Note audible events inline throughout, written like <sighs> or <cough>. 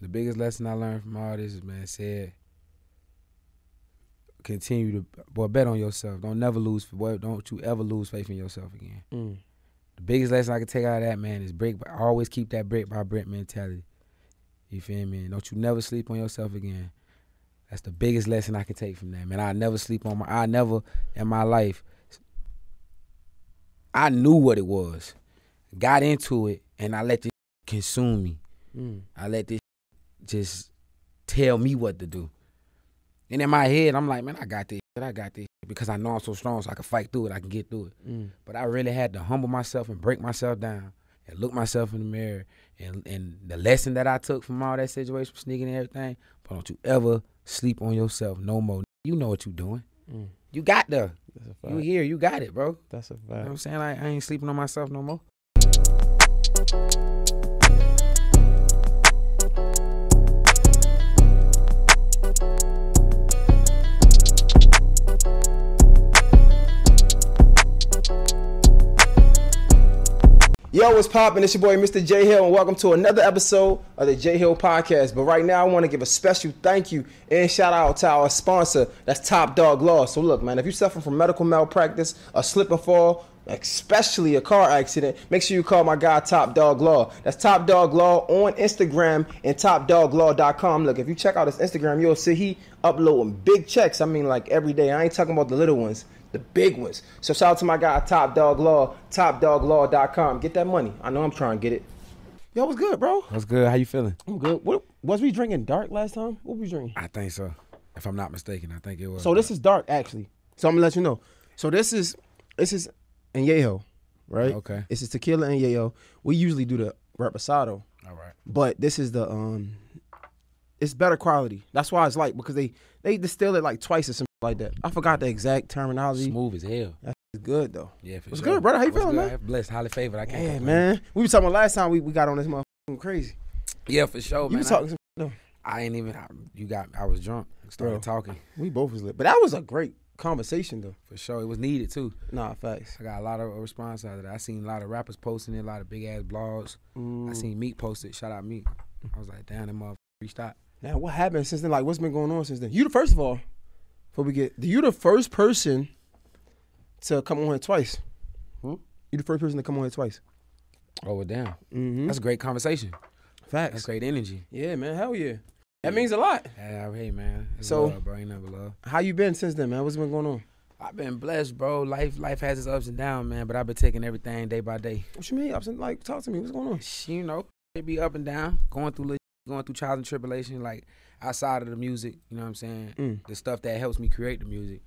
the biggest lesson I learned from all this is man said continue to boy bet on yourself. Don't never lose boy, don't you ever lose faith in yourself again. Mm. The biggest lesson I can take out of that man is break always keep that brick by brick mentality. You feel me? Don't you never sleep on yourself again. That's the biggest lesson I can take from that, man. I never sleep on my I never in my life I knew what it was. Got into it and I let this consume me. Mm. I let this just tell me what to do. And in my head, I'm like, man, I got this. I got this because I know I'm so strong, so I can fight through it. I can get through it. Mm. But I really had to humble myself and break myself down and look myself in the mirror. And and the lesson that I took from all that situation, sneaking and everything. But don't you ever sleep on yourself no more. You know what you're doing. Mm. You got the. Fact. You here. You got it, bro. That's a You know fact. what I'm saying? Like I ain't sleeping on myself no more. Yo, what's poppin'? It's your boy Mr. Jay Hill, and welcome to another episode of the Jay Hill Podcast. But right now, I want to give a special thank you and shout out to our sponsor, that's Top Dog Law. So look, man, if you're suffering from medical malpractice, a slip and fall, especially a car accident, make sure you call my guy Top Dog Law. That's Top Dog Law on Instagram and TopDogLaw.com. Look, if you check out his Instagram, you'll see he uploading big checks. I mean, like every day. I ain't talking about the little ones the big ones. So shout out to my guy Top Dog Law, TopDogLaw.com. Get that money. I know I'm trying to get it. Yo, what's good, bro? What's good? How you feeling? I'm good. What was we drinking dark last time? What were we drinking? I think so. If I'm not mistaken, I think it was. So this is dark actually. So I'm gonna let you know. So this is this is Añejo, right? Okay. This is tequila and Añejo. We usually do the reposado, all right. but this is the um, it's better quality. That's why it's like because they they distill it like twice or something like that. I forgot the exact terminology. Smooth as hell. That's good though. Yeah, for What's sure. good, brother? How you What's feeling, good? man? Blessed, highly favored. I can't. Yeah, complain. man. We were talking about last time we, we got on this motherfucking crazy. Yeah, for sure, you man. was talking some though. I, I ain't even. I, you got. I was drunk. Started Bro. talking. We both was lit. But that was a great conversation though. For sure, it was needed too. Nah, facts. I got a lot of response out of that. I seen a lot of rappers posting it, a lot of big ass blogs. I Mm. seen Meek post it. Shout out Meek. I was like, damn, that motherfucker reached out. Now what happened since then? Like what's been going on since then? You the first of all, before we get do you the first person to come on here twice. Hmm? You the first person to come on here twice. Oh, well, damn. Mm-hmm. That's a great conversation. That's great energy. Yeah, man. Hell yeah. That means a lot. Yeah, hey, man. It's So- love, bro, ain't never love. How you been since then, man? What's been going on? I've been blessed, bro. Life, life has its ups and downs, man. But I've been taking everything day by day. What you mean? Ups and like talk to me. What's going on? You know, it be up and down, going through, going through trials and tribulation, like outside of the music. You know what I'm saying? Mm. the stuff that helps me create the music,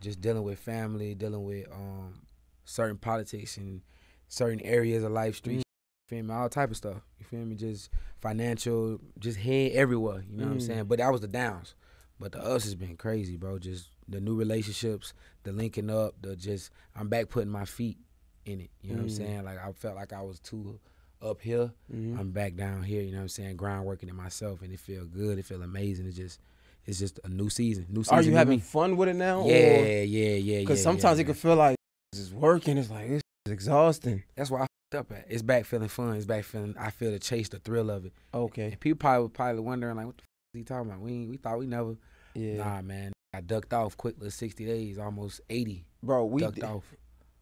just dealing with family, dealing with um certain politics and certain areas of life, street, you feel me, all type of stuff. You feel me? Just financial, just head everywhere. You know what I'm Mm. saying? But that was the downs. But the us has been crazy, bro. Just the new relationships, the linking up, the just I'm back putting my feet in it. You know what I'm Mm. saying? Like I felt like I was too up here. Mhm. I'm back down here, you know what I'm saying? Ground working it myself and it feel good. It feel amazing. It's just it's just a new season. New season. Are you having me. fun with it now? Yeah, yeah, yeah, Because yeah, sometimes yeah, it can feel like it's working. It's like it's exhausting. That's why I f***ed up at. It's back feeling fun. It's back feeling. I feel the chase, the thrill of it. Okay. And people probably probably wondering like, what the f- is he talking about? We we thought we never. Yeah. Nah, man. I ducked off quick. Little sixty days, almost eighty. Bro, we ducked did- off.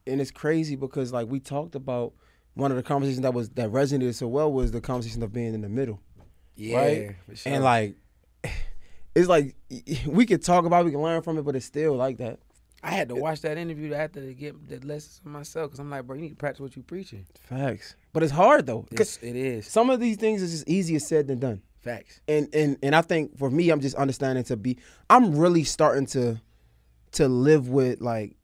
and it's crazy because like we talked about one of the conversations that was that resonated so well was the conversation of being in the middle. Yeah, Right? for sure. And like <laughs> it's like <laughs> we could talk about it, we can learn from it, but it's still like that. I had to watch that interview after to get the lessons for myself because I'm like, bro, you need to practice what you're preaching. Facts. But it's hard though. It's, it is some of these things is just easier said than done. facts. And and and I think for me I'm just understanding to be I'm really starting to to live with like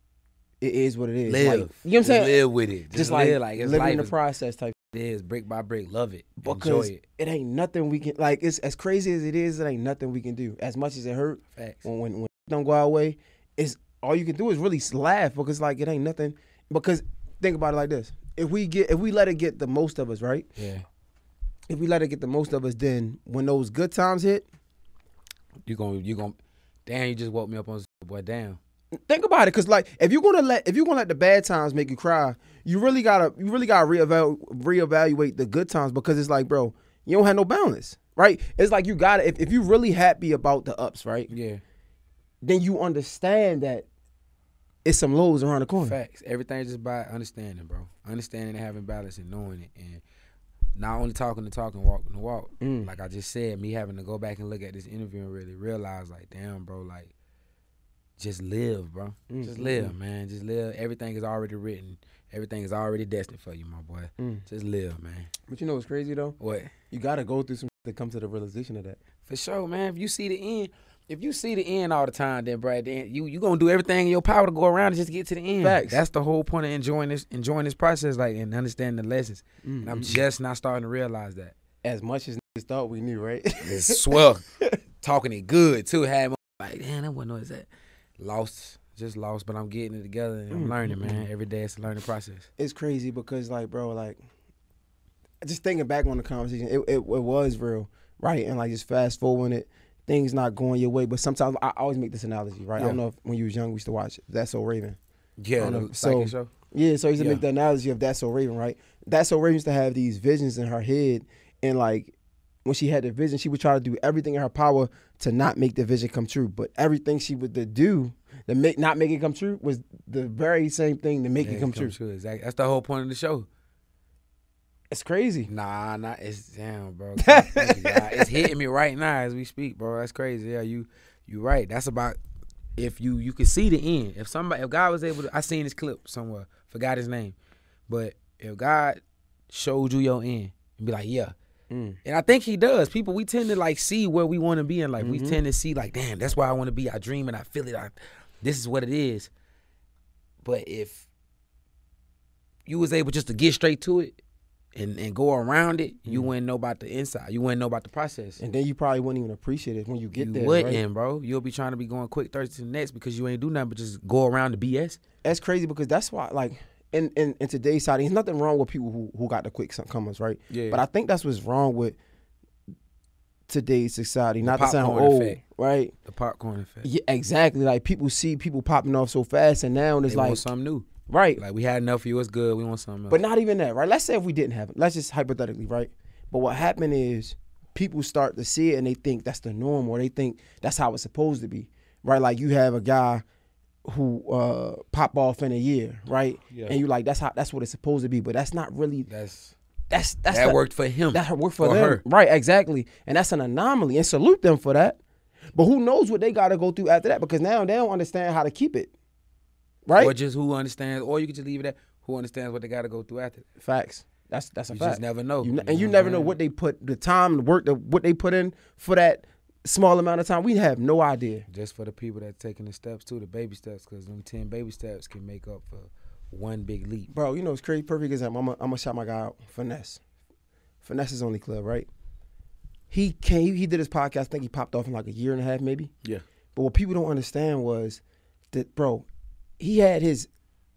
it is what it is. Live. Like, you know what I'm saying? Live with it. Just, Just like, live like it's living in the process type. It is brick by brick. Love it. Because Enjoy it. it ain't nothing we can like. It's as crazy as it is. It ain't nothing we can do. As much as it hurt, Facts. when when, when don't go our way, it's all you can do is really laugh because like it ain't nothing. Because think about it like this: if we get if we let it get the most of us, right? Yeah. If we let it get the most of us, then when those good times hit, You gonna you gonna damn you just woke me up on boy damn. Think about it. Because like if you're gonna let if you're gonna let the bad times make you cry, you really gotta you really gotta reevaluate reevaluate the good times because it's like, bro, you don't have no balance. right? It's like you got to if, if you really happy about the ups, right? Yeah. Then you understand that it's some lows around the corner. Facts. Everything's just by understanding, bro. Understanding and having balance and knowing it, and not only talking the talk and walking the walk. Mm. Like I just said, me having to go back and look at this interview and really realize, like, damn, bro, like, just live, bro. Mm, Just mm, live, man. Just live. Everything is already written. Everything is already destined for you, my boy. Mm. Just live, man. But you know what's crazy though? What? You got to go through some to come to the realization of that. For sure, man. If you see the end, if you see the end all the time, then Brad, then you you gonna do everything in your power to go around and just get to the end. Facts. That's the whole point of enjoying this, enjoying this process, like and understanding the lessons. And I'm Mm. just not starting to realize that. as much as niggas thought we knew, right? It's swell, <laughs> talking it good too. Had like, damn, that wasn't is that. Lost, just lost, but I'm getting it together and I'm Mm, learning, mm, man. Every day it's a learning process. it's crazy because like bro like just thinking back on the conversation it, it, it was real right and like just fast forwarding it things not going your way but sometimes i always make this analogy right i don't know if when you was young we used to watch that's so raven Yeah, I know. the So- show. yeah so i used to Yeah. make the analogy of that's so raven right that's so raven used to have these visions in her head and like when she had the vision she would try to do everything in her power to not make the vision come true but everything she would do to make not make it come true was the very same thing to make Yeah, it come true Exactly. That's the whole point of the show. it's crazy Nah, nah, it's damn, bro. <laughs> It's hitting me right now as we speak, bro. That's crazy. Yeah, you, you right. That's about if you you can see the end. If somebody, if God was able to, I seen this clip somewhere, forgot his name, but if God showed you your end and be like, yeah. Mm. And I think he does. People, we tend to like see where we want to be in life. We Mhm. tend to see like, damn, that's where I want to be. I dream and I feel it. I, this is what it is. But if you was able just to get straight to it and, and go around it, you Mhm. wouldn't know about the inside. You wouldn't know about the process. And then you probably wouldn't even appreciate it when you get you there. wouldn't, right? bro. You'll be trying to be going quick thirsty to the next because you ain't do nothing but just go around the BS. That's crazy because that's why, like, in, in, in today's society, there's nothing wrong with people who, who got the quick comers, right? Yeah. But I think that's what's wrong with today's society. The Not to sound old, effect. right? the popcorn effect. Yeah, exactly. Like people see people popping off so fast, and now it's They like, want something new. right? Like we had enough of you. It's good. We want something else. But not even that, right? Let's say if we didn't have it. Let's just hypothetically, right? But what happened is people start to see it and they think that's the norm or they think that's how it's supposed to be, right? Like you have a guy who uh pop off in a year, right? Yeah. And you're like that's how that's what it's supposed to be, but that's not really that's that's that's that the- worked for him. that worked for them, her. right? Exactly, and that's an anomaly, and salute them for that. But who knows what they got to go through after that? Because now they don't understand how to keep it, right? Or just who understands, or you could just leave it at who understands what they got to go through after. that. Facts. That's that's a You fact. just never know. You and you never know what they put the time, the work, the what they put in for that small amount of time. We have no idea. Just for the people that taking the steps too, the baby steps, because them ten baby steps can make up for one big leap. Bro, you know it's crazy. Perfect example. I'm gonna shout my guy out. Finesse. Finesse is only club, right? He came. He did his podcast. I think he popped off in like a year and a half, maybe. Yeah. But what people don't understand was that, bro, he had his,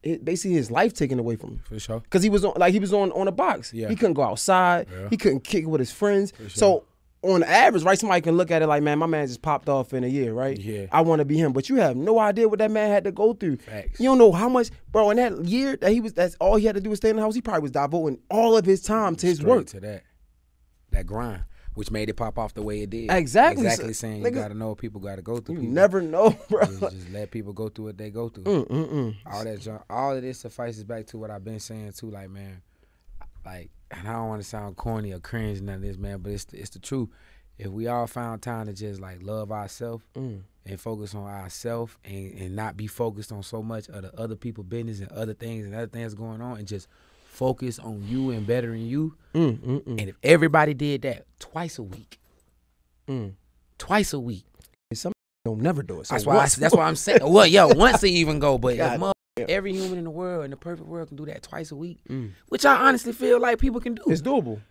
it, basically his life taken away from him. For sure. Cause he was on like he was on on a box. Yeah. He couldn't go outside. Yeah. He couldn't kick with his friends. sure. So on average, right, somebody can look at it like, man, my man just popped off in a year, right? Yeah. I want to be him, but you have no idea what that man had to go through. Facts. You don't know how much, bro. In that year that he was, that's all he had to do was stay in the house. He probably was devoting all of his time to his Straight work. to that, that grind, which made it pop off the way it did. Exactly. Exactly. So, saying you got to know what people got to go through. You people. never know, <laughs> bro. just, just let people go through what they go through. Mm, mm, mm. All that, junk, all of this suffices back to what I've been saying too. Like, man, like, and I don't want to sound corny or cringe, none of this, man, but it's the, it's the truth. If we all found time to just like love ourselves Mm. and focus on ourselves and, and not be focused on so much of the other people business and other things and other things going on and just focus on you and bettering you. Mm, mm, mm, And if everybody did that twice a week, mm. twice a week, Some don't never do it. So that's why I, that's why I'm saying. Well, yeah, once they even go, but if God mother- damn. every human in the world in the perfect world can do that twice a week, Mm. which I honestly feel like people can do. It's doable.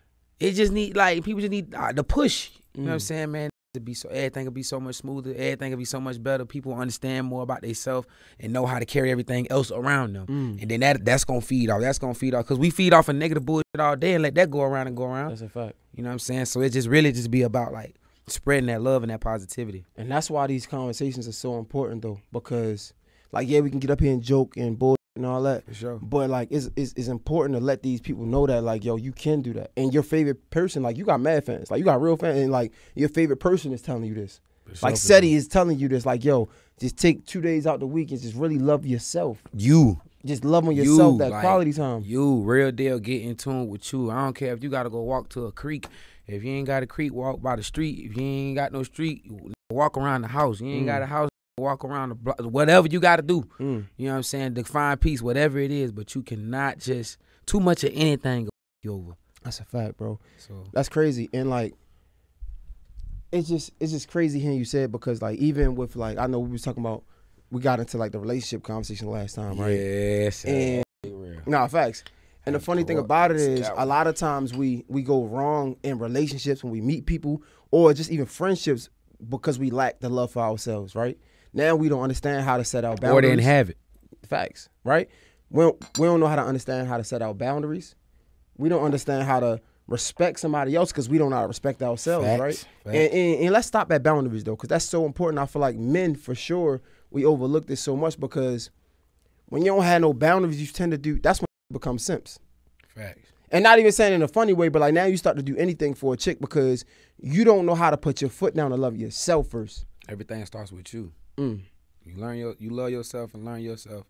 It just need like people just need uh, the push. You know what I'm Mm. saying, man? To be so everything will be so much smoother. Everything will be so much better. People understand more about themselves and know how to carry everything else around them. Mm. And then that that's gonna feed off. That's gonna feed off because we feed off of negative bullshit all day and let that go around and go around. That's a fact. You know what I'm saying? So it just really just be about like spreading that love and that positivity. And that's why these conversations are so important though, because like yeah, we can get up here and joke and bull and all that. For sure. But like, it's, it's it's important to let these people know that like, yo, you can do that. And your favorite person, like, you got mad fans, like, you got real fans, and like, your favorite person is telling you this. Like, Seddy is telling you this. Like, yo, just take two days out the week and just really love yourself. You. Just love on yourself You, that like, quality time. You, real deal, get in tune with you. I don't care if you gotta go walk to a creek. If you ain't got a creek, walk by the street. If you ain't got no street, walk around the house. You ain't mm. got a house, walk around the block. Whatever you gotta do. Mm. You know what I'm saying? To find peace, whatever it is, but you cannot just too much of anything you over. That's a fact, bro. So That's crazy. And like it's just it's just crazy hearing you say it because like even with like I know we was talking about we got into like the relationship conversation last time, right? yes, And real. nah, facts. And the funny thing about it is a lot of times we we go wrong in relationships when we meet people or just even friendships because we lack the love for ourselves, right? Now we don't understand how to set our boundaries. or they didn't have it. Facts, right? We don't, we don't know how to understand how to set our boundaries. We don't understand how to respect somebody else because we don't know how to respect ourselves, Facts, right? facts. And, and, and let's stop at boundaries though, because that's so important. I feel like men, for sure, we overlook this so much because when you don't have no boundaries, you tend to do. That's when you become simps. Facts. And not even saying in a funny way, but like now you start to do anything for a chick because you don't know how to put your foot down and love yourself first. Everything starts with you. Mm. You learn your, you love yourself and learn yourself.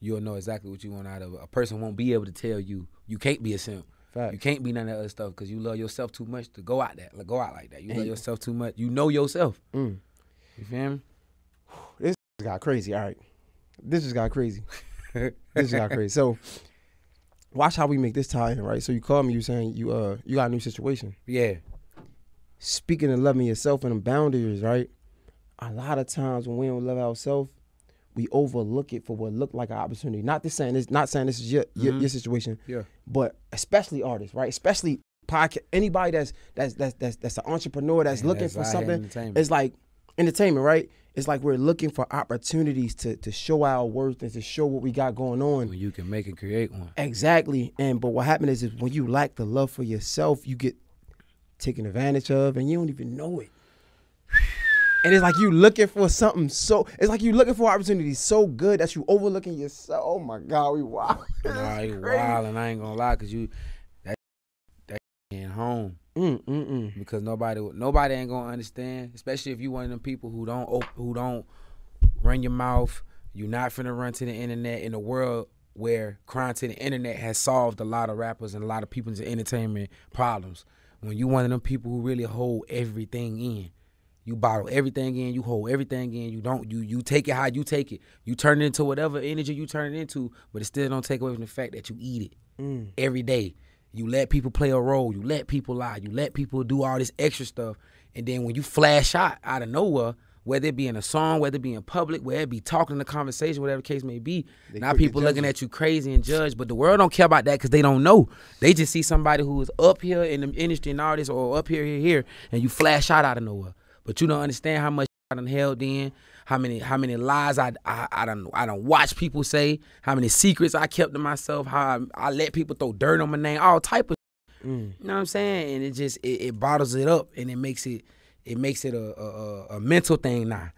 You'll know exactly what you want out of it. A person won't be able to tell you you can't be a simp. Facts. You can't be none of that other stuff because you love yourself too much to go out that, like, go out like that. You love yourself too much. You know yourself. Mm. You feel me? This got crazy. All right, this just got crazy. <laughs> this just got crazy. So, watch how we make this tie in, right? So you called me. You saying you uh you got a new situation. Yeah. Speaking of loving yourself and the boundaries, right? A lot of times when we don't love ourselves, we overlook it for what looked like an opportunity. Not this saying this, not saying this is your your, Mhm. your situation, Yeah. but especially artists, right? Especially podcast. Anybody that's that's that's that's, that's an entrepreneur that's Yeah, looking that's for something. It's like entertainment, right? It's like we're looking for opportunities to to show our worth and to show what we got going on. When you can make and create one. Exactly. And but what happens is, is when you lack the love for yourself, you get taken advantage of and you don't even know it. And it's like you looking for something so it's like you looking for opportunities so good that you overlooking yourself. Oh my God, we wow. <laughs> Nah, you wild, and I ain't gonna lie, cause you that that ain't home Mm, mm, mm. because nobody nobody ain't gonna understand, especially if you one of them people who don't op- who don't run your mouth. You're not finna run to the internet in a world where crying to the internet has solved a lot of rappers and a lot of people's entertainment problems. When you one of them people who really hold everything in. You bottle everything in, you hold everything in, you don't you you take it how you take it. You turn it into whatever energy you turn it into, but it still don't take away from the fact that you eat it Mm. every day. You let people play a role. You let people lie. You let people do all this extra stuff. And then when you flash out out of nowhere, whether it be in a song, whether it be in public, whether it be talking in the conversation, whatever the case may be, They now people looking at you crazy and judge. But the world don't care about that because they don't know. They just see somebody who is up here in the industry and all this, or up here, here, here, and you flash out out of nowhere. But you don't understand how much I done held in, how many how many lies I I I don't I don't watch people say, how many secrets I kept to myself, how I, I let people throw dirt on my name, all type of Mm. you know what I'm saying? And it just it, it bottles it up and it makes it it makes it a, a a- a mental thing now.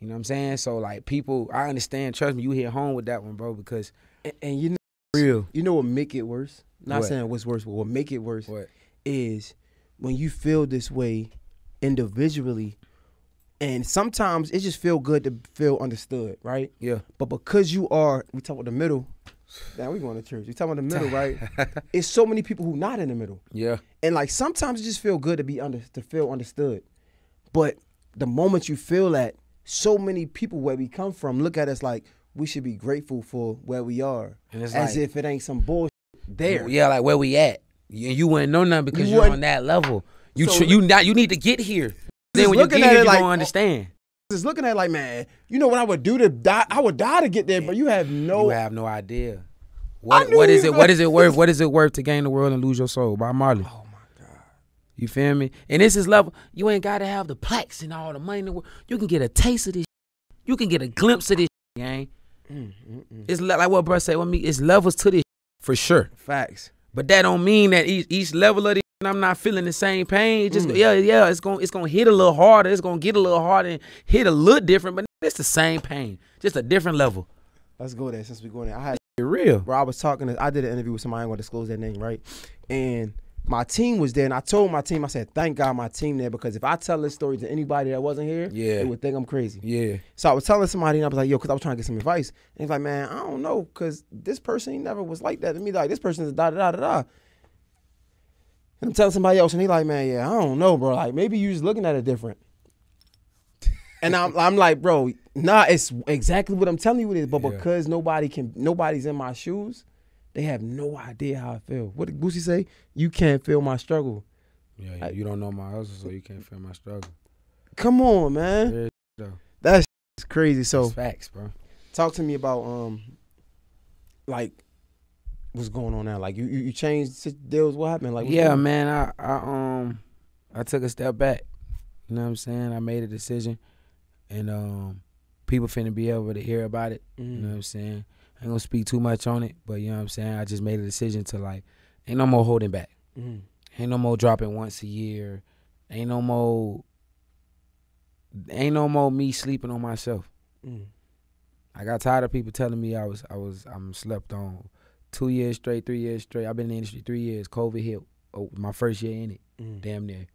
You know what I'm saying? So like people, I understand. Trust me, you hit home with that one, bro, because And, and you know real. you know what make it worse? Not What? saying what's worse, but what make it worse What? is when you feel this way individually and sometimes it just feel good to feel understood, right? Yeah. But because you are, we talk about the middle. Now we going to church. We talk about the middle, <laughs> right? it's so many people who not in the middle, Yeah. and like sometimes it just feel good to be under to feel understood. But the moment you feel that, so many people where we come from look at us like we should be grateful for where we are, as like- if it ain't some bullshit there. Yeah, like where we at. You, you wouldn't know nothing because You you are on that level. You So tr- you not you need to get here. Then when you get here, you like, oh, understand. Just looking at it like, man, you know what I would do to die? I would die to get there, but you have no. You have no idea. What what is it? gonna- What is it worth? What is it worth to gain the world and lose your soul? By Marley. oh my god. You feel me? And this is level. You ain't gotta have the plaques and all the money in the world. You can get a taste of this. You can get a glimpse of this, gang. Mm, mm, mm. It's like what bro said with me. It's levels to this for sure. Facts. But that don't mean that each, each level of this, I'm not feeling the same pain. It just Mm. yeah, yeah, it's gonna it's gonna hit a little harder. It's gonna get a little harder and hit a little different, but it's the same pain, just a different level. Let's go there since we're going there. I had Get real. bro, I was talking to, I did an interview with somebody, I'm gonna disclose their name, right? And my team was there, and I told my team, I said, thank God my team there, because if I tell this story to anybody that wasn't here, Yeah. they would think I'm crazy. Yeah. So I was telling somebody, and I was like, yo, because I was trying to get some advice. And he's like, man, I don't know, because this person, he never was like that to me. Like, this person is da da da da da. And I'm telling somebody else, and he like, man, yeah, I don't know, bro. Like, maybe you just looking at it different. and I'm, I'm like, bro, nah, it's exactly what I'm telling you it is. But Yeah. because nobody can, nobody's in my shoes, they have no idea how I feel. What did Boosie say? You can't feel my struggle. Yeah, you don't know my hustle, so you can't feel my struggle. Come on, man. That's crazy. So facts, bro. talk to me about um like what's going on now like you you, you changed deals what happened like yeah, man. I, I um I took a step back. You know what I'm saying? I made a decision, and um people finna be able to hear about it. You know what Mm. I'm saying? I ain't gonna speak too much on it, but you know what I'm saying. I just made a decision to like, ain't no more holding back. Mm. Ain't no more dropping once a year. Ain't no more. Ain't no more me sleeping on myself. Mm. I got tired of people telling me I was I was I'm slept on. Two years straight, three years straight. I've been in the industry three years. COVID hit. Oh, my first year in it. Mm. Damn near.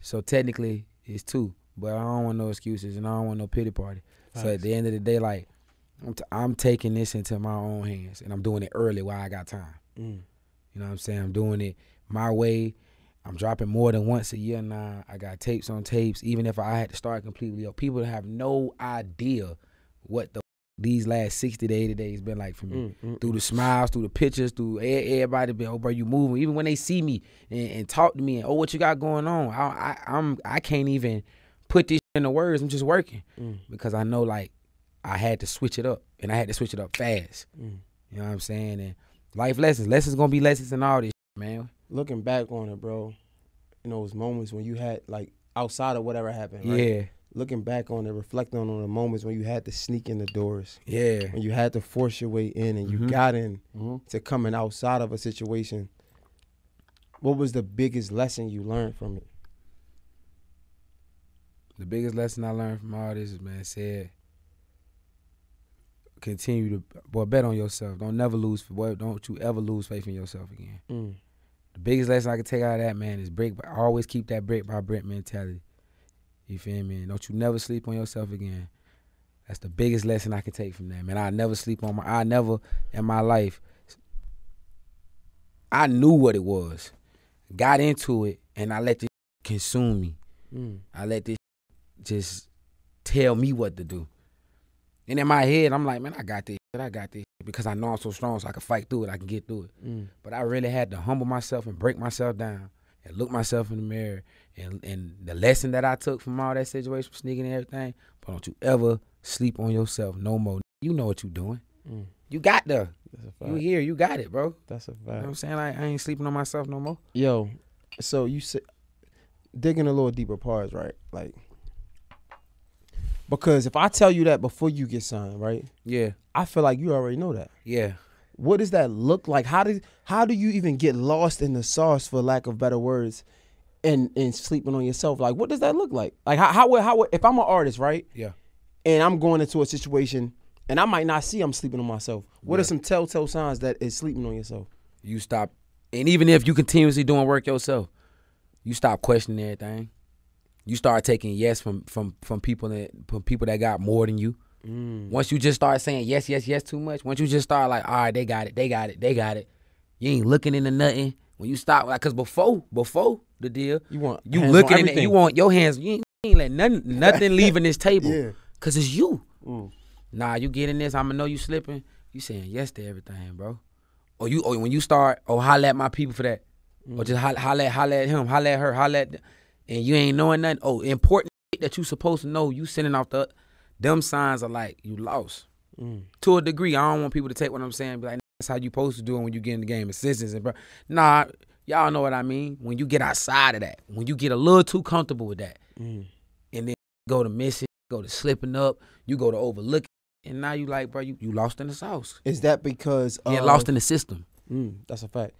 So technically it's two, but I don't want no excuses and I don't want no pity party. So at the end of the day, like I'm, t- I'm taking this into my own hands and I'm doing it early while I got time. Mm. You know what I'm saying? I'm doing it my way. I'm dropping more than once a year now. I got tapes on tapes. Even if I had to start completely up, people have no idea what the these last 60 to 80 days been like for me. Mm. Mm. Through the smiles, through the pictures, through everybody been, oh bro, you moving. Even when they see me and, and talk to me and oh, what you got going on? I, I I'm I can't even put this in the words. I'm just working Mm. because I know like I had to switch it up and I had to switch it up fast. Mm. You know what I'm saying? And life lessons, lessons gonna be lessons and all this, man. looking back on it bro in those moments when you had like outside of whatever happened right? Yeah, looking back on it reflecting on the moments when you had to sneak in the doors yeah. when you had to force your way in and you Mhm. got in hmm to coming outside of a situation what was the biggest lesson you learned from it The biggest lesson I learned from all this is, man, said continue to boy bet on yourself. Don't never lose. Boy, don't you ever lose faith in yourself again. mm. The biggest lesson I can take out of that, man, is break always keep that brick by brick mentality. You feel me? Don't you never sleep on yourself again. That's the biggest lesson I can take from that, man. I never sleep on my. I never in my life. I knew what it was, got into it, and I let this consume me. Mm. I let this just tell me what to do. And in my head, I'm like, man, I got this. I got this because I know I'm so strong, so I can fight through it. I can get through it. Mm. But I really had to humble myself and break myself down and look myself in the mirror. And and the lesson that I took from all that situation, sneaking and everything, but don't you ever sleep on yourself no more. You know what you're doing. Mm. You got there. A You fact. here. You got it, bro. That's a You know fact. what I'm saying? Like, I ain't sleeping on myself no more. Yo, so you said digging a little deeper parts, right? Like because if I tell you that before you get signed, right? Yeah. I feel like you already know that. Yeah. What does that look like? How do how do you even get lost in the sauce, for lack of better words, and and sleeping on yourself? Like, what does that look like? Like, how how how if I'm an artist, right? Yeah. And I'm going into a situation, and I might not see I'm sleeping on myself. What are some telltale signs that is sleeping on yourself? you stop and even if you continuously doing work yourself you stop questioning everything you start taking yes from from from people that from people that got more than you Mm. once you just start saying yes yes yes too much once you just start like all right they got it they got it they got it you ain't looking into nothing when you stop like because before before the deal You want you looking in it you want your hands you ain't, you ain't let nothing nothing leaving this table Yeah. because it's you Mm. nah, you get in this, I'ma know you slipping. You saying yes to everything, bro. Or you, or when you start, oh, holla at my people for that, or just holla, holla, at- holla at him, holla at her, holla at, and you ain't knowing nothing. Oh, important that you supposed to know, you sending off the, them signs are like you lost Mm. to a degree. I don't want people to take what I'm saying, and be like that's how you supposed to do it when you get in the game, assistance and bro. Nah, y'all know what I mean. When you get outside of that, when you get a little too comfortable with that Mm. and then go to missing, go to slipping up, you go to overlooking, and now you like, bro, you, you lost in the sauce. Is that because You of, lost in the system. Mm, that's a fact.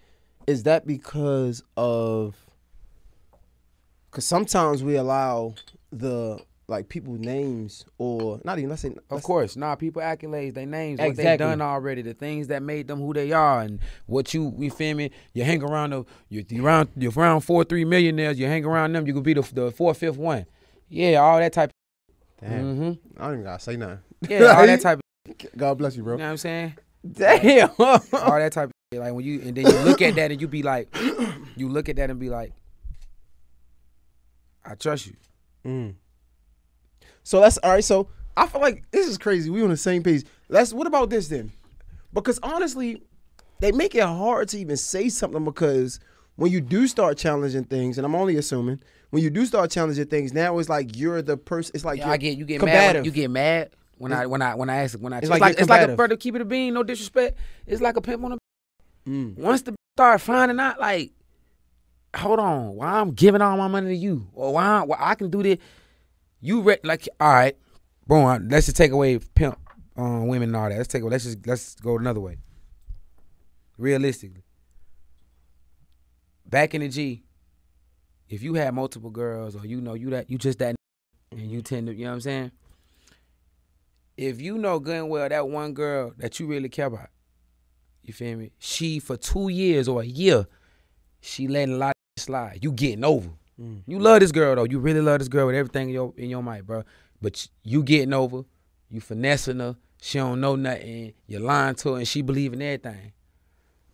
Is that because of? Because sometimes we allow the like people's names or not even let's say Of course, nah. People accolades, they names, what they Exactly. done already, the things that made them who they are, and what you you feel me. You hang around the you around you're around four three millionaires. You hang around them, you could be the the four fifth one. Yeah, all that type. Damn. Mm-hmm. I don't even gotta say nothing. Yeah, all that type. Of, <laughs> God bless you, bro you know what I'm saying? Damn. All that type. Of, like when you and then you look at that and you be like, you look at that and be like, I trust you. Mm. So that's all right. So I feel like this is crazy. We on the same page. Let's. What about this then? Because honestly, they make it hard to even say something because when you do start challenging things, and I'm only assuming when you do start challenging things, now it's like you're the person. It's like Yeah, you're I get you get mad. combative. When, you get mad when I when I when I ask when I it's, like like, it's like a combative. brother keep it a bean, no disrespect. It's like a pimp on a Mm. once the <laughs> start finding out like hold on, why I'm giving all my money to you or why, why I can do this. You re- like all right, boom. Let's just take away pimp um, women and all that. Let's take let's just let's go another way. Realistically, back in the G, if you had multiple girls or you know you that you just that and you tend to you know what I'm saying. If you know good and well that one girl that you really care about, you feel me? She for two years or a year, she letting a lot slide. You getting over. Mm. You love this girl though. You really love this girl with everything in your in your might, bro. But you getting over. You finessing her. She don't know nothing. You're lying to her, and she believe in everything.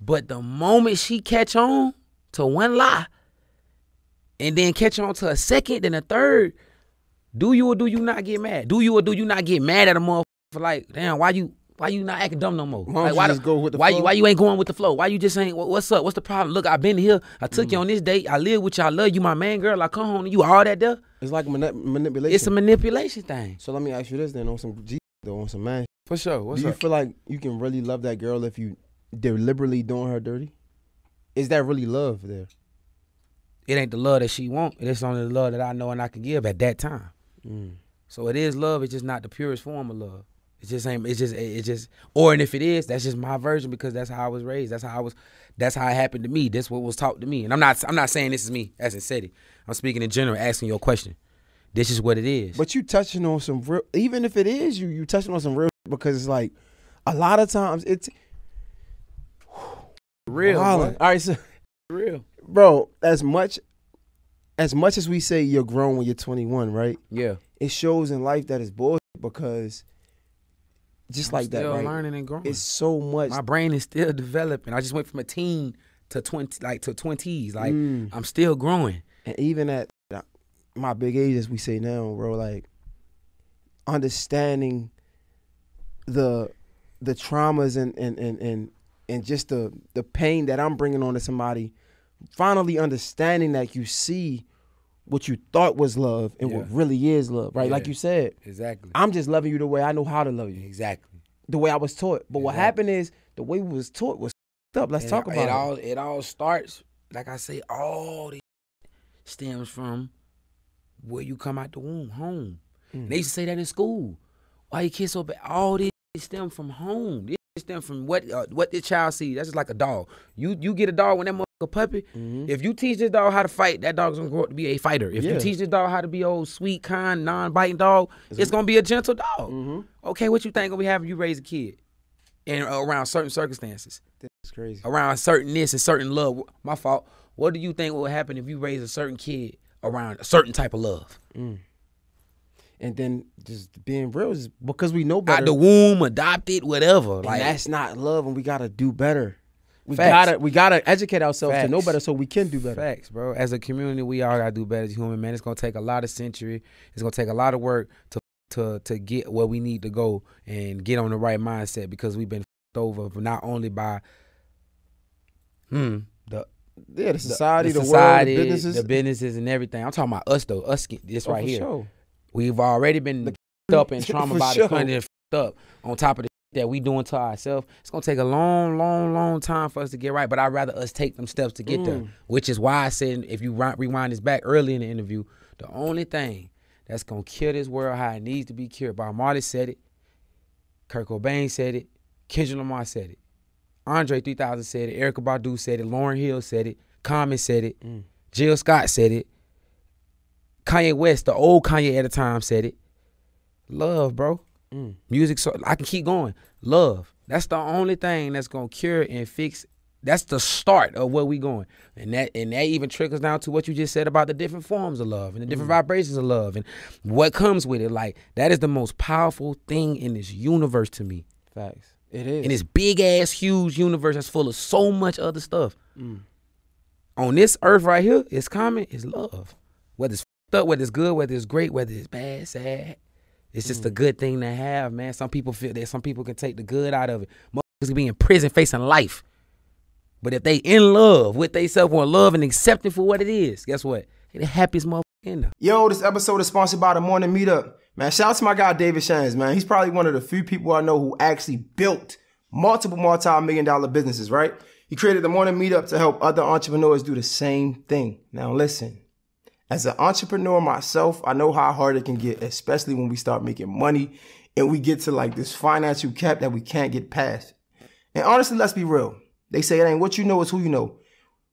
But the moment she catch on to one lie, and then catch on to a second, then a third, do you or do you not get mad? Do you or do you not get mad at a motherfucker for like, damn, why you why you not acting dumb no more? Why don't like, you why just the- go with the why flow? you why you ain't going with the flow? Why you just ain't? what- What's up? What's the problem? Look, I've been here. I took Mm. you on this date. I live with you. I love you, my man, girl. I come home to you. All that there. It's like manip- manipulation. It's a manipulation thing. so let me ask you this then on some G though on some man. For sure. What's do you up? feel like you can really love that girl if you deliberately doing her dirty? Is that really love there? It ain't the love that she want. It's only the love that I know and I can give at that time. Mm. So it is love. It's just not the purest form of love. It just ain't. It's just. It's just. Or and if it is, that's just my version because that's how I was raised. That's how I was. That's how it happened to me. That's what was taught to me. And I'm not. I'm not saying this is me as in said it. I'm speaking in general, asking your question. This is what it is. But you touching on some real, even if it is you, you touching on some real because it's like a lot of times it's <sighs> real. All right, so <laughs> real. bro, as much as much as we say you're grown when you're 21, right? Yeah. It shows in life that it's bullshit because just I'm like that, right? learning and growing. It's so much. my brain is still developing. I just went from a teen to twenty, like to twenties. Like Mm. I'm still growing. and even at my big age, as we say now, bro, like understanding the the traumas and and and and, and just the the pain that I'm bringing on to somebody. Finally, understanding that you see what you thought was love and what really is love, right? Like you said, Exactly. I'm just loving you the way I know how to love you, exactly. the way I was taught. But what happened is the way we was taught was up. Let's And talk about it it. all. It all starts, like I say, all the <laughs> stems from where you come out the womb, home. Mm. They used to say that in school. Why you kids so bad? All this stem from home. This stem from what uh, what the child sees. That's just like a dog. You you get a dog when that motherfucker puppy. Mhm. If you teach this dog how to fight, that dog's gonna grow up to be a fighter. If Yeah. you teach this dog how to be old, sweet, kind, non-biting dog, it's gonna be a gentle dog. Mhm. Okay, what you think gonna be having you raise a kid, and around certain circumstances, That's crazy. around certain this and certain love. My fault. What do you think will happen if you raise a certain kid around a certain type of love? Mm. And then just being real is because we know better. Out the womb, adopted, whatever. and Like that's not love, and we gotta do better. We Facts. gotta we gotta educate ourselves to know better so we can do better. Facts, bro. As a community, we all gotta do better as human man. It's gonna take a lot of century. It's gonna take a lot of work to to to get where we need to go and get on the right mindset because we've been over not only by hmm the Yeah, the society, the, society, world, the businesses. the businesses, and everything. I'm talking about us though. Us, this Oh, right here. sure. We've already been The- up and <laughs> trauma by sure. the country up on top of the that we doing to ourselves. It's gonna take a long, long, long time for us to get right. But I'd rather us take them steps to get there. Mm. Which is why I said if you rewind this back early in the interview, the only thing that's gonna kill this world how it needs to be cured. Bob Marley said it, Kurt Cobain said it, Kendrick Lamar said it, Andre 3000 said it, Erykah Badu said it, Lauryn Hill said it, Common said it, Mm. Jill Scott said it, Kanye West, the old Kanye at the time, said it. Love, bro. Mm. Music. So I can keep going. Love. That's the only thing that's gonna cure and fix. That's the start of where we going, and that and that even trickles down to what you just said about the different forms of love and the Mm. different vibrations of love and what comes with it. Like that is the most powerful thing in this universe to me. Facts. It is. In this big ass, huge universe that's full of so much other stuff. Mm. On this earth right here, it's common, It's love. Whether it's up, whether it's good, whether it's great, whether it's bad, sad. It's just mm. a good thing to have, man. Some people feel that some people can take the good out of it. Motherfuckers can be in prison facing life. But if they in love with themselves or in love and accepting for what it is, guess what? They the happiest motherfucker in there. Yo, this episode is sponsored by the Morning Meetup. Man, shout out to my guy David Shands, man. He's probably one of the few people I know who actually built multiple multi-million dollar businesses, right? He created the Morning Meetup to help other entrepreneurs do the same thing. Now listen, as an entrepreneur myself, I know how hard it can get, especially when we start making money and we get to like this financial cap that we can't get past. And honestly, let's be real. They say it ain't what you know, it's who you know.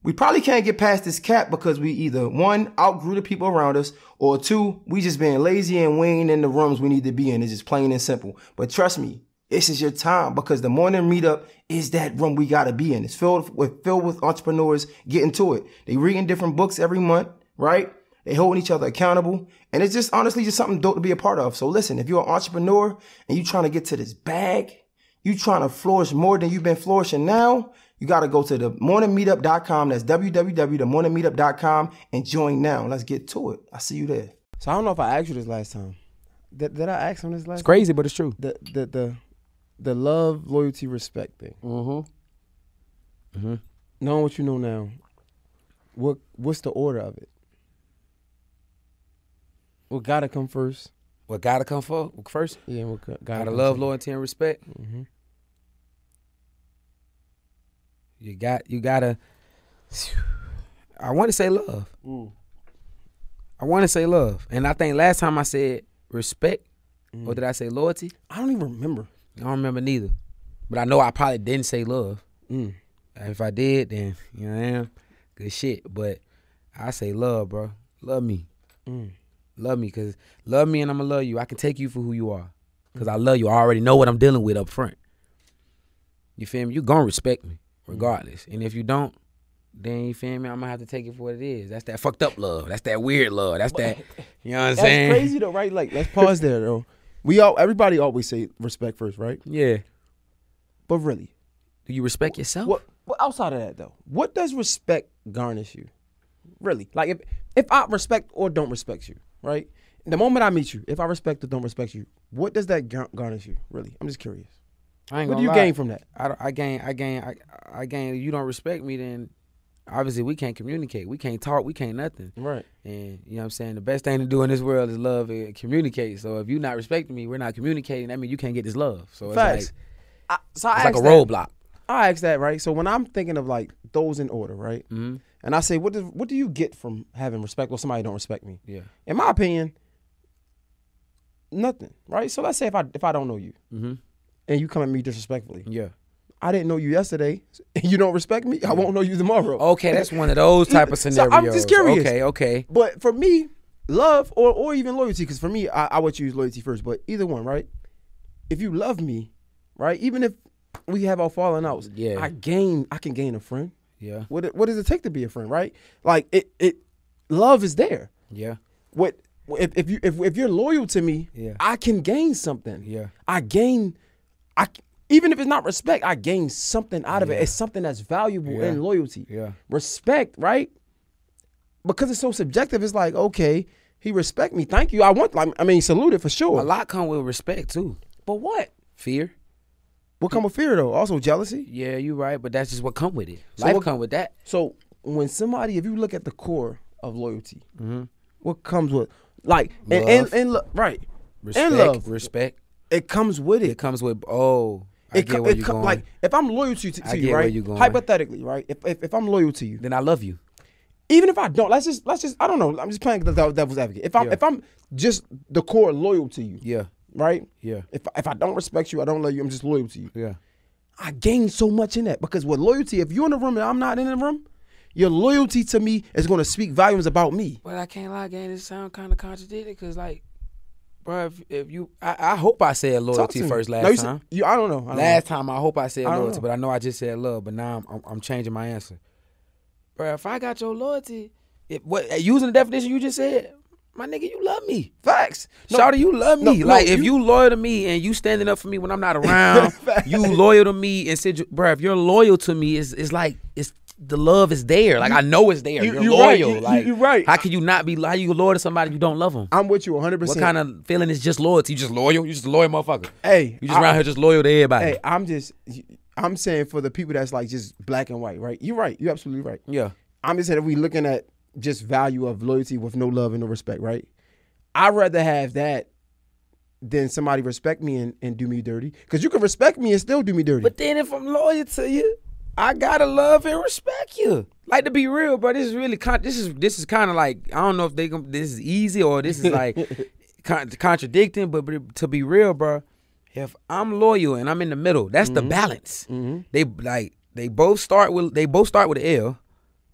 We probably can't get past this cap because we either one outgrew the people around us, or two, we just being lazy and we ain't in the rooms we need to be in. It's just plain and simple. But trust me, this is your time because the morning meetup is that room we gotta be in. It's filled with filled with entrepreneurs getting to it. They reading different books every month, right? They holding each other accountable. And it's just honestly just something dope to be a part of. So listen, if you're an entrepreneur and you're trying to get to this bag, you trying to flourish more than you've been flourishing now, you got to go to the morningmeetup.com. That's www.themorningmeetup.com and join now. Let's get to it. I'll see you there. So I don't know if I asked you this last time. Did, did I ask him this last It's crazy, but it's true. The, the, the, the love, loyalty, respect thing. Mm-hmm. Mm-hmm. Knowing what you know now, what what's the order of it? What gotta come first? What gotta come for first? Yeah, what gotta, Gotta love, loyalty, and respect. Mm-hmm. You got you gotta I want to say love. I want to say love. And I think last time I said respect or did I say loyalty? I don't even remember. I don't remember neither. But I know I probably didn't say love. Mm. If I did, then you know I am. Good shit. But I say love, bro. Love me. Mm. Love me cuz love me and I'm going to love you. I can take you for who you are cuz I love you. I already know what I'm dealing with up front. You feel me? You to respect me regardless. And if you don't, then you feel me? I'm gonna have to take it for what it is. That's that fucked up love. That's that weird love. That's that. You know what I'm That's saying? crazy though, right? Like, let's pause there though. We all, everybody always say respect first, right? Yeah. But really, Do you respect yourself? what, what outside of that though? What does respect garnish you? Really, like if if I respect or don't respect you, right? The moment I meet you, if I respect or don't respect you, what does that garnish you? Really, I'm just curious. I ain't What do you lie. gain from that? I, I gain. I gain. I, I gain. If you don't respect me, then obviously we can't communicate. We can't talk. We can't nothing. Right. And you know what I'm saying? The best thing to do in this world is love and communicate. So if you're not respecting me, we're not communicating. That means you can't get this love. So it's Facts. like I, so I it's like a asked that- roadblock. I ask that right. So when I'm thinking of like those in order, right, Mm-hmm. And I say, what does what do you get from having respect or somebody don't respect me? Yeah. In my opinion, nothing, right? So let's say if I if I don't know you Mm-hmm. and you come at me disrespectfully, Yeah. I didn't know you yesterday, <laughs> and you don't respect me, I won't know you tomorrow. Okay, that's one of <laughs> those type of So scenarios. I'm just curious. Okay. Okay. But for me, love or or even loyalty, because for me, I, I would choose loyalty first. But either one, right? If you love me, right, even if we have our falling outs, Yeah. I gain, I can gain a friend. Yeah. What it- what does it take to be a friend, right? Like it it love is there. Yeah. What if, if you if, if you're loyal to me, Yeah. I can gain something. Yeah. I gain I even if it's not respect, I gain something out of it. It's something that's valuable Yeah. in loyalty. Yeah. Respect, right? Because it's so subjective, it's like, okay, he respect me. Thank you. I want like I mean salute it for sure. A lot come with respect too. But what? Fear. What come with fear though? Also jealousy. Yeah, you're right, but that's just what come with it. So Life what- come with that. So when somebody, if you look at the core of loyalty, Mm-hmm. what comes with like and and, and right Respect. and love, Respect. it comes with It it. comes with oh. I It, get where it you co- going. like if I'm loyal to, to you, right? Hypothetically, right? If, if if I'm loyal to you, then I love you. even if I don't, let's just let's just I don't know. I'm just playing the devil's advocate. If I'm Yeah. if I'm just the core loyal to you, Yeah. Right? Yeah. If if I don't respect you, I don't love you. I'm just loyal to you. Yeah. I gain so much in that because with loyalty, if you're in the room and I'm not in the room, your loyalty to me is gonna speak volumes about me. But I can't lie, gang. This sound kind of contradicted because, like, bro, if, if you, I, I hope I said loyalty to me. first last No, you time. said- you, I don't know. I don't Last time, I hope I said I loyalty, know. but I know I just said love. But now I'm, I'm, I'm changing my answer, bro. If I got your loyalty, if, what using the definition you just said, my nigga, you love me. facts. No, Shawty, you love me. no, like if you- you loyal to me and you standing up for me when I'm not <laughs> around, you loyal to me and said, bro, if you're loyal to me, it's it's like it's the love is there. Like I know it's there. you- are loyal. right. You- like you right. How can you not be? How you loyal to somebody you don't love them? I'm with you 100%. What kind of feeling is just loyalty? You just loyal? You just a loyal motherfucker? Hey, You just I- around here just loyal to everybody? Hey, I'm just. I'm saying for the people that's like just black and white, right? You're right. You're absolutely right. Yeah. I'm just saying if we looking at just value of loyalty with no love and no respect, right? I'd rather have that than somebody respect me and, and do me dirty. Because you can respect me and still do me dirty. But then if I'm loyal to you, I gotta love and respect you. Like to be real, bro. This is really con- this is this is kind of like I don't know if they gon- this is easy or this is like <laughs> con- contradicting, but, but to be real, bro. If I'm loyal and I'm in the middle, that's the mm-hmm. balance. Mm-hmm. They like they both start with they both start with an L.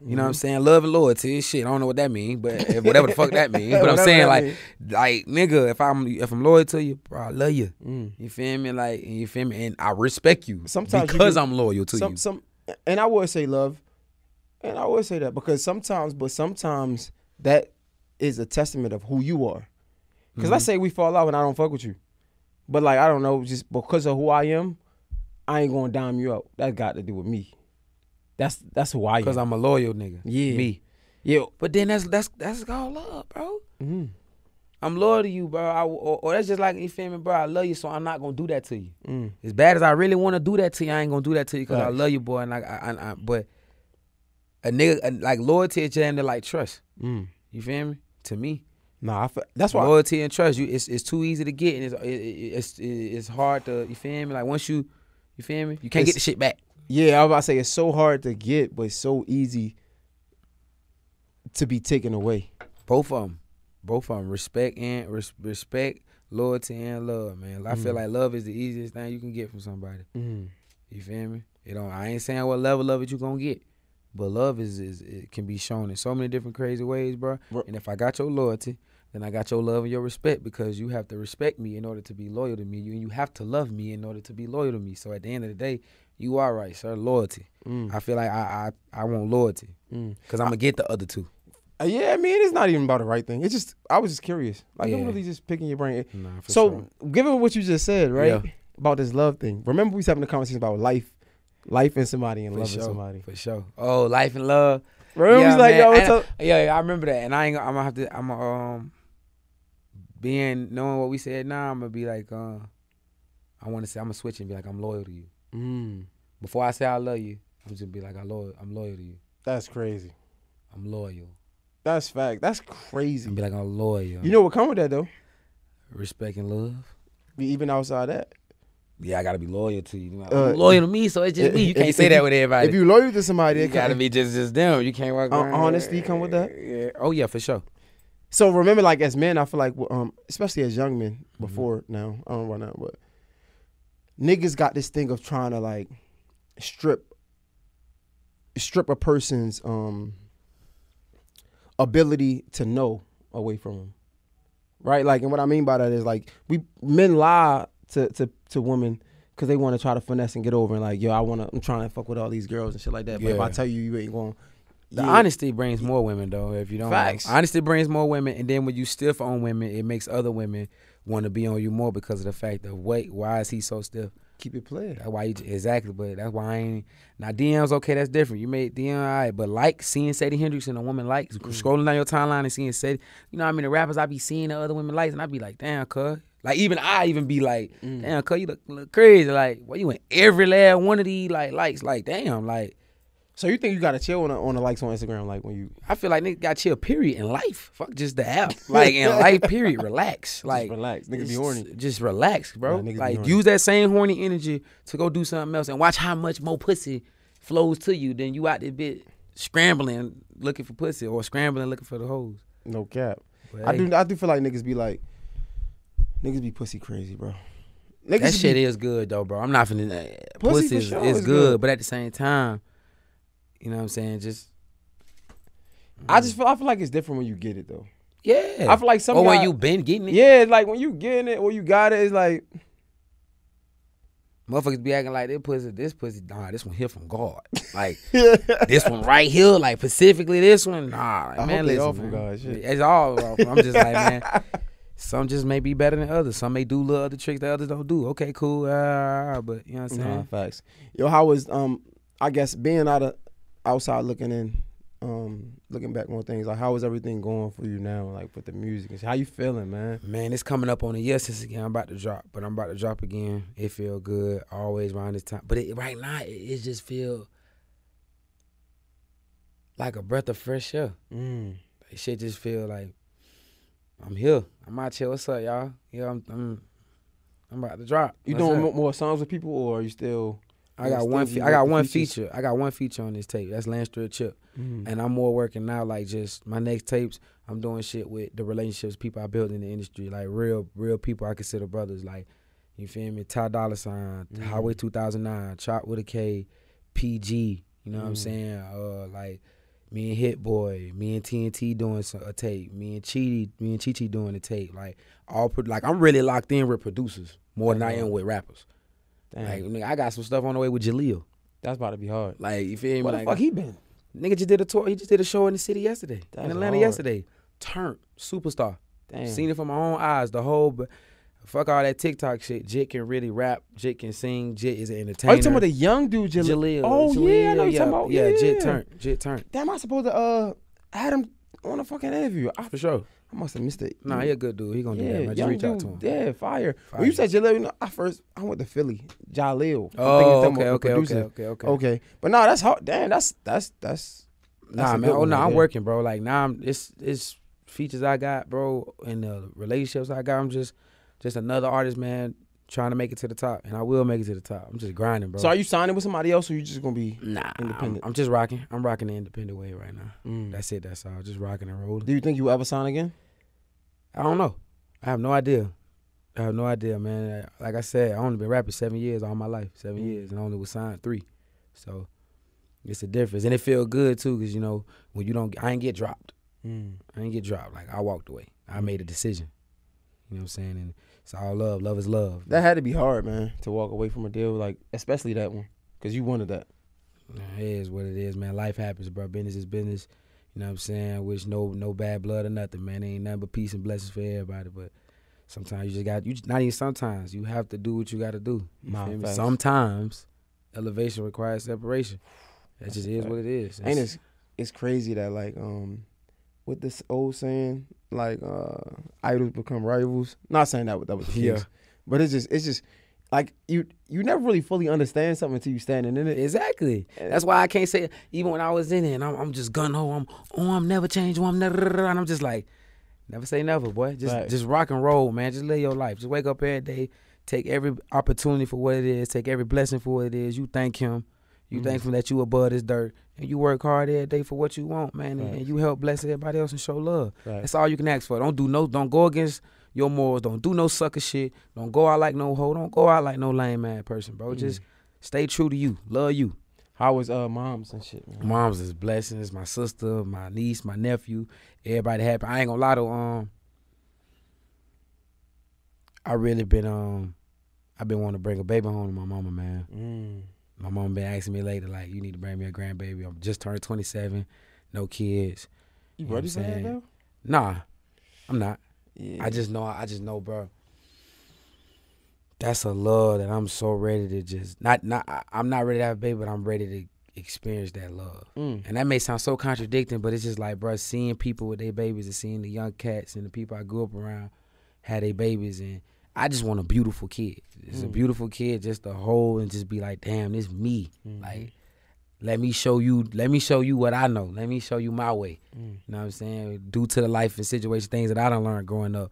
You know what I'm saying? Love and loyalty, shit. I don't know what that means, but whatever the fuck that means. <laughs> But I'm saying like, mean. like nigga, if I'm if I'm loyal to you, bro, I love you. You feel me? Like you feel me? And I respect you Sometimes you because do- I'm loyal to some you. some and I would say love. And I would say that because sometimes, but sometimes that is a testament of who you are. Because Mm-hmm. let's say we fall out and I don't fuck with you. But like I don't know, just because of who I am, I ain't gonna dime you out. That got to do with me. That's that's who I am. Because I'm a loyal nigga. Yeah. Me. yeah. But then that's that's that's all love, bro. Mm, I'm loyal to you, bro. I, or, or that's just like you feel me, bro. I love you, so I'm not gonna do that to you. mm. As bad as I really want to do that to you, I ain't gonna do that to you because I love you, boy. And like, I, I, I, but a nigga a, like loyalty is jammed to like trust. Mm. You feel me? To me, Nah, I fe- that's why. loyalty and trust, you it's it's too easy to get, and it's it, it, it's it's hard to you feel me. Like once you you feel me, you can't get the shit back. Yeah, I was about to say it's so hard to get, but it's so easy to be taken away. Both of them, both of them, respect and res- respect, loyalty and love, man. I feel Mhm. like love is the easiest thing you can get from somebody. Mm. You feel me? You know, I ain't saying what level of it you gonna get, but love is is it can be shown in so many different crazy ways, bro. And if I got your loyalty, then I got your love and your respect because you have to respect me in order to be loyal to me. You you have to love me in order to be loyal to me. So at the end of the day, you are right, sir. Loyalty. Mm. I feel like I I, I want loyalty Mm. because I'm gonna get the other two. Uh, yeah, I mean, it's not even about the right thing. It's just I was just curious. Like I'm really just picking your brain. Nah, for so, sure. given what you just said, right, Yeah. about this love thing. Remember we was having a conversation about life, life and somebody and for loving sure, somebody. for sure. Oh, life and love. Remember was like, yo, what's up? Yeah, yeah, I remember that, and I ain't. gonna- I'm gonna have to. I'm gonna um, being knowing what we said now. I'm gonna be like, uh, I want to say I'm gonna switch and be like, I'm loyal to you. Mm, Before I say I love you, I'm just be like, I loyal. I'm loyal to you. that's crazy. I'm loyal. That's fact. That's crazy. And be like, I'm loyal. You know what come with that though? respect and love. Be Even outside that, Yeah, I gotta be loyal to you. Uh, loyal to me, so it's just me. You can't if say you- that with everybody. if you loyal to somebody, you it gotta be just just them. You can't walk Uh, around. honesty come with that? Yeah. Oh yeah, for sure. So remember, like as men, I feel like, um, especially as young men, Mm-hmm. before now, I don't know but niggas got this thing of trying to like strip, strip a person's um ability to know away from them, right? Like, and what I mean by that is like we men lie to to to women. Cause they want to try to finesse and get over and like, yo, I wanna, I'm trying to fuck with all these girls and shit like that. But if I tell you, you ain't going. The honesty brings more women though. If you don't, Facts. honesty brings more women, and then when you stiff on women, it makes other women want to be on you more because of the fact of wait, why is he so stiff? keep it playing. That's why you exactly, but that's why I ain't. Now DM's okay, that's different. You made DM alright, but like seeing Seddy Hendrinx and a woman like mm-hmm. scrolling down your timeline and seeing Seddy, you know, how I mean, the rappers I be seeing the other women likes, and I be like, damn, cuz. Like even I even be like, mm. damn, cuz you look, look crazy. Like, what you in every last one of these like likes? Like, damn, like. So you think you gotta chill on the, on the likes on Instagram, like when you I feel like niggas got chill. Period in life. Fuck just the app. <laughs> Like in life. Period. Relax. Like relax. Niggas be horny. Just relax, bro. Niggas like use that same horny energy to go do something else and watch how much more pussy flows to you than you out there bit scrambling looking for pussy or scrambling looking for the hoes. No cap. But I hey, do. I do feel like niggas be like, niggas be pussy crazy, bro. Niggas That be- shit is good though, bro. I'm not finna. Uh, Pussy is, sure is is good, good. but at the same time, you know what I'm saying? Just I just feel I feel like it's different when you get it though. Yeah. I feel like some or when you been getting it. Yeah, like when you getting it or you got it, it's like Motherfuckers be acting like this pussy, this pussy, nah, this one here from God. Like <laughs> yeah. this one right here, like specifically this one, nah. Like, I man, hope listen, all from. God, shit. It's all. off. I'm just like, man. <laughs> Some just may be better than others. Some may do little other tricks that others don't do. Okay, cool. Uh, but you know what I'm saying? Nah, facts. Yo, how was um I guess being out of outside looking in, um, looking back on things, like how is everything going for you now? Like with the music and? How you feeling, man? Man, it's coming up on a year since again. I'm about to drop, but I'm about to drop again. It feel good always around this time. But it, right now, it, it just feel like a breath of fresh air. Mm. Like, shit just feel like I'm here. I'm out here. What's up, y'all? Yeah, I'm. I'm, I'm about to drop. You What's doing up? more songs with people or are you still I got one. Fe- I got one features. feature. I got one feature on this tape. That's Lanster Chip. Mm. And I'm more working now, like just my next tapes. I'm doing shit with the relationships people I built in the industry, like real, real people I consider brothers. Like, you feel me? Ty Dolla Sign, Mhm. Highway 2009, Chop with a K, PG. You know what I'm Mm. saying? Uh, like me and Hit Boy, me and TNT doing some, a tape, me and Cheaty, me and Chichi doing a tape. Like all, pro- like I'm really locked in with producers more than I am with rappers. Like nigga, I got some stuff on the way with Jaleel. that's about to be hard. Like you feel me? Where the Like, fuck he been? Nigga just did a tour. He just did a show in the city yesterday, That's in Atlanta hard. yesterday. Turned superstar. Damn. Seen it from my own eyes. The whole, but fuck all that TikTok shit. Jit can really rap. Jit can sing. Jit is an Oh, entertainer. you talking about the young dude, Jaleel? Jaleel? Oh yeah, I know you yeah, talking about. yeah. Yeah, Jit turned. Jit turned Damn, I supposed to uh had him on a fucking interview. I, for sure. I must have missed it. Nah, he a good dude. He gonna do that. Man. Just reach out to dude. him. Yeah, fire. Fire. When you said Jaleel, you know, I first I went to Philly. Jaleel. Oh, okay, okay, okay, okay, okay. Okay, but no, that's hard. Damn, that's that's that's. that's Nah, man. Oh no, right I'm working, bro. Like now, I'm it's it's features I got, bro, and the relationships I got. I'm just just another artist, man, trying to make it to the top, and I will make it to the top. I'm just grinding, bro. So are you signing with somebody else, or you just gonna be? Nah, I'm, Independent. I'm just rocking. I'm rocking the independent way right now. Mm. That's it. That's all. Just rocking and rolling. Do you think you will ever sign again? I don't know. I have no idea. I have no idea, man. Like I said, I only been rapping seven years all my life. Seven Mm. years, and I only was signed three. So it's a difference, and it feel good too, cause you know when you don't, I ain't get dropped. Mm. I ain't get dropped. Like I walked away. I made a decision. You know what I'm saying? And it's all love. Love is love. That had to be hard, man, to walk away from a deal like, especially that one, because you wanted that. It is what it is, man. Life happens, bro. Business is business. You know what I'm saying? I wish no no bad blood or nothing, man. Ain't nothing but peace and blessings for everybody. But sometimes you just got you. Not even sometimes you have to do what you got to do. You feel me? Sometimes elevation requires separation. That just is what it is. Ain't it's it's crazy that like um, with this old saying like uh, idols become rivals. Not saying that that was the case, Yeah. but it's just it's just like you you never really fully understand something until you're standing in it. Exactly. That's why I can't say even when I was in it and I'm, I'm just gun ho. I'm oh I'm never changing. I'm never <laughs> and I'm just like never say never, boy. Just Right. just rock and roll, man. Just live your life. Just wake up every day. Take every opportunity for what it is. Take every blessing for what it is. You thank him. You Mhm. thank him that you above this dirt and you work hard every day for what you want, man. And, and you help bless everybody else and show love. Right. That's all you can ask for. Don't do no. Don't go against your morals. Don't do no sucker shit. Don't go out like no hoe. Don't go out like no lame man person, bro. Mm. Just stay true to you. Love you. How was uh moms and shit, man? Mom's is blessings. My sister, my niece, my nephew, everybody happy. I ain't gonna lie to Um, I really been um, I've been wanting to bring a baby home to my mama, man. Mm. My mom been asking me later, like, you need to bring me a grandbaby. I'm just turned 27, no kids. You what ready for that though? Nah, I'm not. Yeah. I just know. I just know, bro. That's a love that I'm so ready to just not not. I'm not ready to have a baby, but I'm ready to experience that love. Mm. And that may sound so contradicting, but it's just like, bro, seeing people with their babies and seeing the young cats and the people I grew up around had their babies, and I just want a beautiful kid. It's a Mm. beautiful kid just to hold and just be like, damn, this me. Mhm. Like, let me show you. Let me show you what I know. Let me show you my way. Mm. You know what I'm saying? Due to the life and situation, things that I done learned growing up,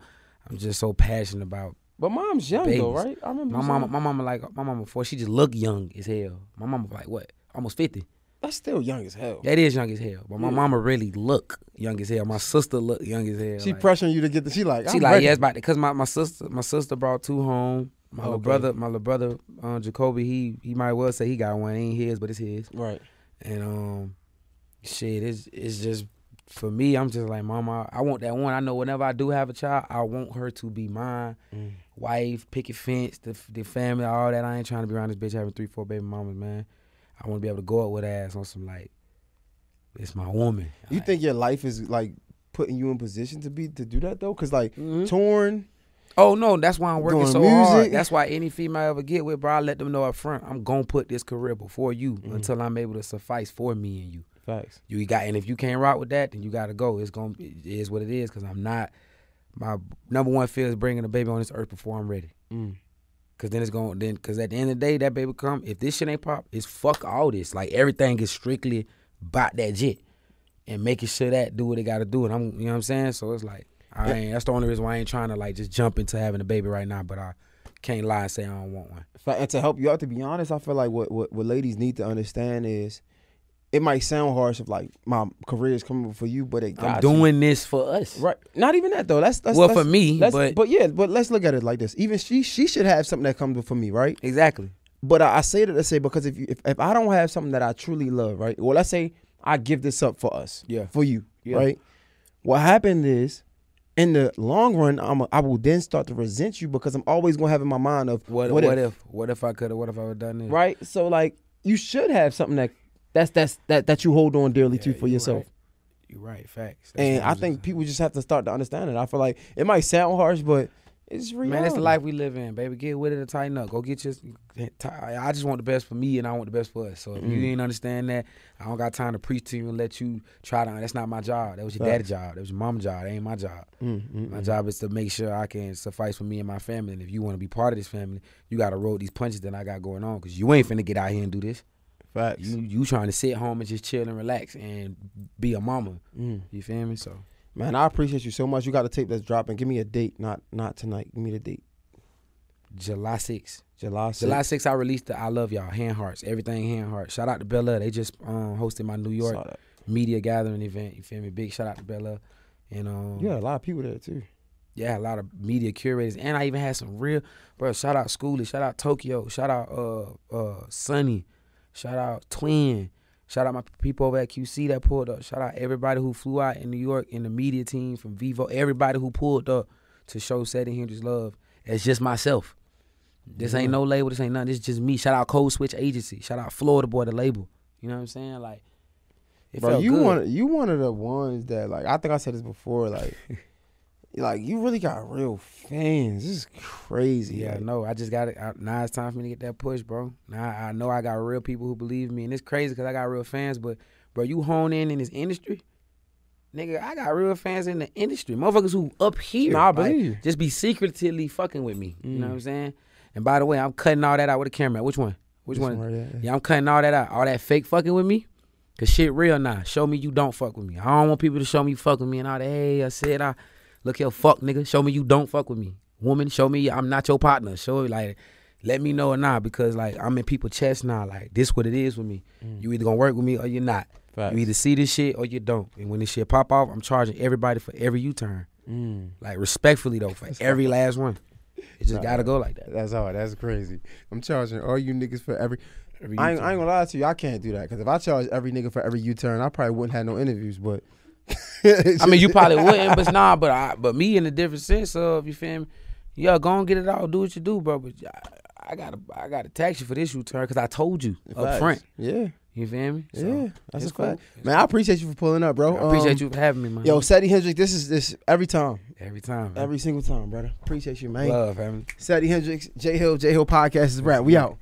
I'm just so passionate about. But mom's young though, right? I remember My mama, my mama, like my mama before she just looked young as hell. My mama like what, almost fifty. That's still young as hell. That is young as hell. But my Yeah. mama really look young as hell. My sister look young as hell. She like, pressuring you to get the. She like. She I'm like ready. yeah, it's about because my, my sister my sister brought two home. My little brother, my little brother, uh, Jacoby, he he might well say he got one. It ain't his, but it's his. Right. And um, shit, it's it's just for me, I'm just like, mama, I want that one. I know whenever I do have a child, I want her to be mine, Mm. wife, picket fence, the the family, all that. I ain't trying to be around this bitch having three, four baby mamas, man. I want to be able to go out with ass on some like, it's my woman. You Like, think your life is like putting you in position to be to do that though? Cause like Mhm. torn. Oh no, that's why I'm working so hard. That's why any female I ever get with, bro, I let them know up front, I'm gonna put this career before you Mhm. until I'm able to suffice for me and you. Facts. You got, and if you can't rock with that, then you got to go. It's gonna, it is what it is. Cause I'm not. My number one fear is bringing a baby on this earth before I'm ready. Mm. Cause then it's going then cause at the end of the day that baby come if this shit ain't pop it's fuck all this. Like everything is strictly about that jit and making sure that do what it got to do. And I'm you know what I'm saying? So it's like I ain't that's the only reason why I ain't trying to like just jump into having a baby right now but I can't lie and say I don't want one. And to help you out, to be honest, I feel like what, what what ladies need to understand is, it might sound harsh if like my career is coming for you, but it got I'm you. doing this for us right. Not even that though. That's, that's well that's, for me Let's, but, yeah, but let's look at it like this. Even she she should have something that comes for me, right? exactly But I, I say that to say because if you if, if I don't have something that I truly love, right? Well, let's say I give this up for us, Yeah. for you, Yeah. right? What happened is, in the long run, I'm a, I will then start to resent you because I'm always gonna have in my mind of what what, what, if, if, what if I could have what if I would have done this right? So like you should have something that that's that's that that you hold on dearly to for you yourself. right. you right facts That's And I think just- people just have to start to understand it. I feel like it might sound harsh, but it's real. Man, it's the life we live in, baby. Get with it and tighten up. Go get your. I just want the best for me, and I want the best for us. So if you Mm. ain't understand that, I don't got time to preach to you and let you try to. That's not my job. That was your Facts. daddy's job. That was your mom's job. That ain't my job. Mm, mm, My mm. job is to make sure I can suffice for me and my family. And if you want to be part of this family, you got to roll these punches that I got going on. Cause you ain't finna get out here and do this. Facts. You you trying to sit home and just chill and relax and be a mama. Mm. You feel me? So Man, I appreciate you so much. You got a tape that's dropping. Give me a date, not not tonight. Give me the date. July 6th. July 6th. July 6th, I released the I Love Y'all, Hand Hearts, everything Hand Hearts. Shout out to Bella. They just um, hosted my New York media gathering event. You feel me? Big shout out to Bella. And um, You had a lot of people there too. yeah, a lot of media curators. And I even had some real, bro, shout out Schoolie, shout out Tokyo, shout out uh uh Sunny, shout out Twin, shout out my people over at QC that pulled up. Shout out everybody who flew out in New York in the media team from Vivo, everybody who pulled up to show Seddy Hendrinx love. It's just myself. This ain't no label. This ain't nothing. This is just me. Shout out Code Switch Agency. Shout out Florida Boy, the label. You know what I'm saying? Like, it Bro, felt you good. one you one of the ones that like I think I said this before, like <laughs> like you really got real fans. This is crazy. Yeah, like, no, I just got it. Now it's time for me to get that push, bro. Now I know I got real people who believe me, and it's crazy because I got real fans. But bro, you hone in in this industry, nigga. I got real fans in the industry, motherfuckers who up here. Nah, I believe you. Just be secretively fucking with me. You know Mm. what I'm saying? And by the way, I'm cutting all that out with a camera. Which one? Which one? right here. Yeah, I'm cutting all that out. All that fake fucking with me. Cause shit real now. Show me you don't fuck with me. I don't want people to show me you fuck with me and all that. Hey, I said I look here, fuck nigga. Show me you don't fuck with me. Woman, show me I'm not your partner. Show me like let me know or not because like I'm in people's chest now. Like this what it is with me. Mm. You either gonna work with me or you're not. Facts. You either see this shit or you don't. And when this shit pop off, I'm charging everybody for every U turn. Mm. Like respectfully though, for every last one. It just gotta go like that. That's all. That's crazy. I'm charging all you niggas for every. Every I ain't, I U-turn. ain't gonna lie to you. I can't do that because if I charge every nigga for every U turn, I probably wouldn't have no interviews. But <laughs> I mean, you probably wouldn't, but nah. But I, but me in a different sense of you feel me? Yeah, go and get it out, do what you do, bro. But I, I gotta, I gotta tax you for this U-turn because I told you up Facts. front. Yeah, You feel me? So, yeah, that's a fact. cool. Man, I appreciate you for pulling up, bro. I appreciate Um, you for having me, man. Yo, Seddy Hendrinx, this is this every time, every time, man. every single time, brother. Appreciate you, man. love, family. Seddy Hendrinx, Jay Hill, Jay Hill podcast is rap. We out.